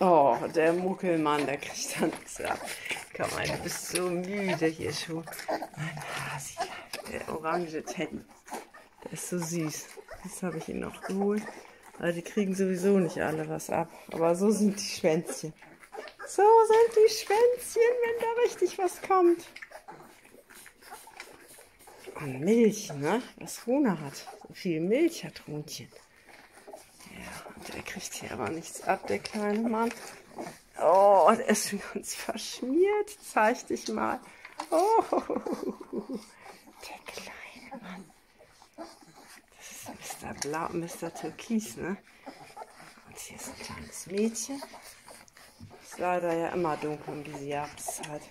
Oh, der Muckelmann, der kriegt dann nichts ab. Komm mal, du bist so müde hier schon. Mein Hasi, der orange Teddy. Der ist so süß. Jetzt habe ich ihn noch geholt. Aber die kriegen sowieso nicht alle was ab. Aber so sind die Schwänzchen. So sind die Schwänzchen, wenn da richtig was kommt. Und Milch, ne? Was Runa hat. So viel Milch hat Runchen. Der kriegt hier aber nichts ab, der kleine Mann. Oh, der ist schon ganz verschmiert. Zeig dich mal. Oh, der kleine Mann. Das ist Mr. Blau, Mr. Türkis, ne? Und hier ist ein kleines Mädchen. Ist leider ja immer dunkel um diese Jahreszeit.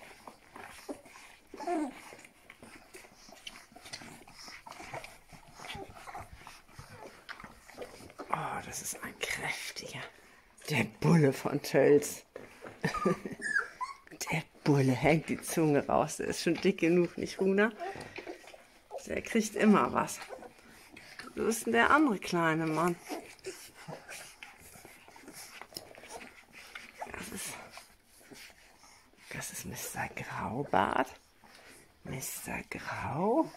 Oh, das ist ein kräftiger. Der Bulle von Tölz. der Bulle hängt die Zunge raus. Der ist schon dick genug, nicht Runa? Der kriegt immer was. Wo ist denn der andere kleine Mann? Das ist, das ist Mr. Graubart. Mr. Grau.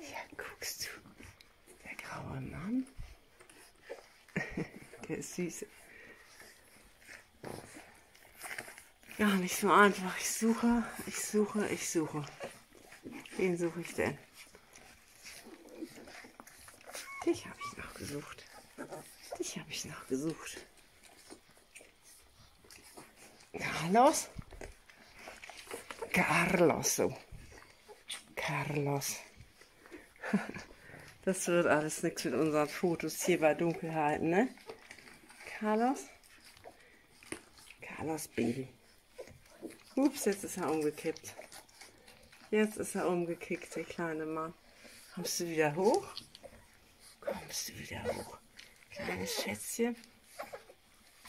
Ja, guckst du. Der graue Mann. Der ist süß. Gar nicht so einfach. Ich suche, ich suche, ich suche. Wen suche ich denn? Dich habe ich noch gesucht. Dich habe ich noch gesucht. Carlos? Carlos, so. Carlos. Das wird alles nichts mit unseren Fotos hier bei Dunkelheiten, ne? Carlos? Carlos Baby. Ups, jetzt ist er umgekippt. Jetzt ist er umgekickt, der kleine Mann. Kommst du wieder hoch? Kommst du wieder hoch? Kleines Schätzchen.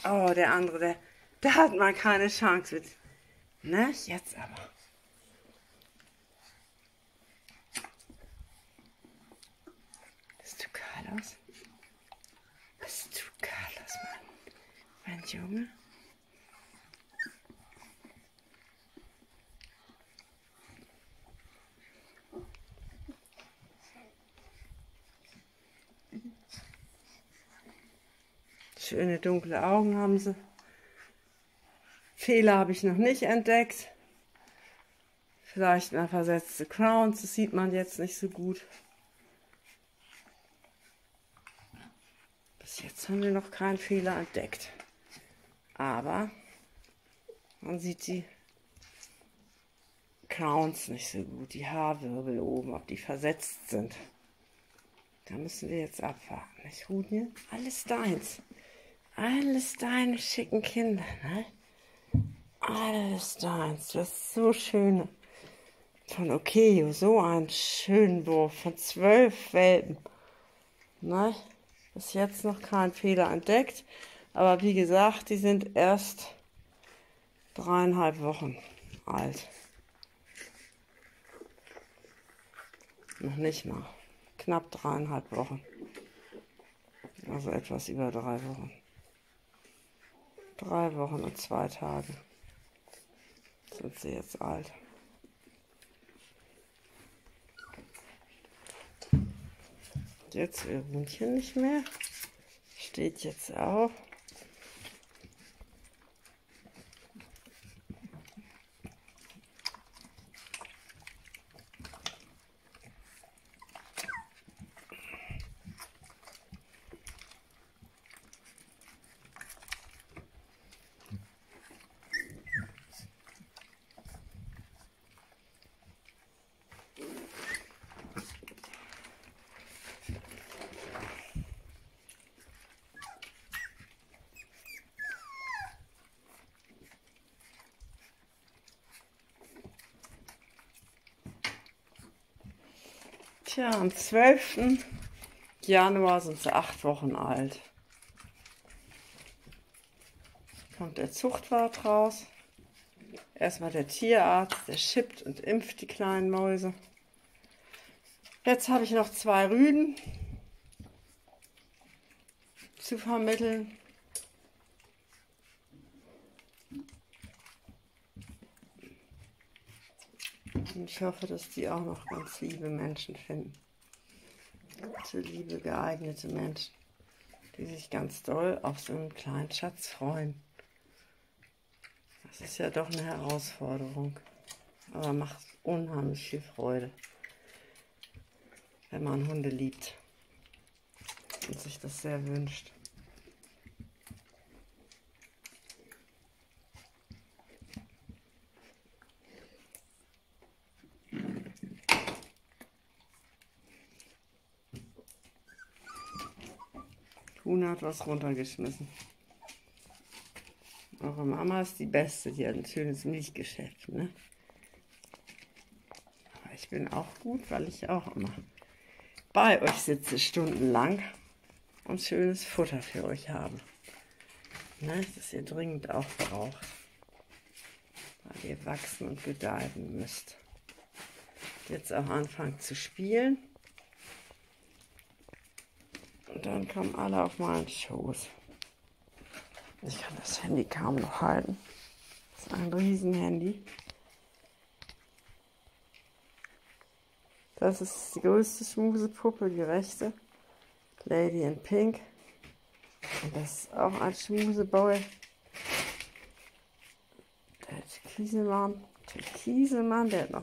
Oh, der andere, der, der hat mal keine Chance mit. Ne? Jetzt aber. Bist du Carlos? Bist du Carlos, Mann? Mein Junge? Schöne dunkle Augen haben sie. Fehler habe ich noch nicht entdeckt. Vielleicht mal versetzte Crowns, das sieht man jetzt nicht so gut. Bis jetzt haben wir noch keinen Fehler entdeckt. Aber man sieht die Crowns nicht so gut, die Haarwirbel oben, ob die versetzt sind. Da müssen wir jetzt abwarten, nicht Rudnien? Alles deins. Alles deine schicken Kinder, ne? Alles deins. Du hast so schöne. Von Okeo, so einen schönen Wurf von zwölf Welpen. Ne? Bis jetzt noch kein Fehler entdeckt. Aber wie gesagt, die sind erst dreieinhalb Wochen alt. Noch nicht mal. Knapp dreieinhalb Wochen. Also etwas über drei Wochen. Drei Wochen und zwei Tage sind sie jetzt alt. Jetzt ihr Hündchen nicht mehr. Steht jetzt auf. Tja, am 12. Januar sind sie acht Wochen alt. Kommt der Zuchtwart raus. Erstmal der Tierarzt, der schippt und impft die kleinen Mäuse. Jetzt habe ich noch zwei Rüden zu vermitteln. Ich hoffe, dass die auch noch ganz liebe Menschen finden. Gute, liebe, geeignete Menschen, die sich ganz doll auf so einen kleinen Schatz freuen. Das ist ja doch eine Herausforderung, aber macht unheimlich viel Freude, wenn man Hunde liebt und sich das sehr wünscht. Huhn hat was runtergeschmissen. Eure Mama ist die Beste, die hat ein schönes Milchgeschäft, ne? Aber ich bin auch gut, weil ich auch immer bei euch sitze stundenlang und schönes Futter für euch habe. Ne, das ihr dringend auch braucht. Weil ihr wachsen und gedeihen müsst. Jetzt auch anfangen zu spielen. Und dann kommen alle auf meinen Schoß. Ich kann das Handy kaum noch halten. Das ist ein Riesenhandy. Das ist die größte Schmusepuppe, die rechte. Lady in Pink. Und das ist auch ein Schmuseboy. Der Kieselmann. Der Kieselmann, der hat noch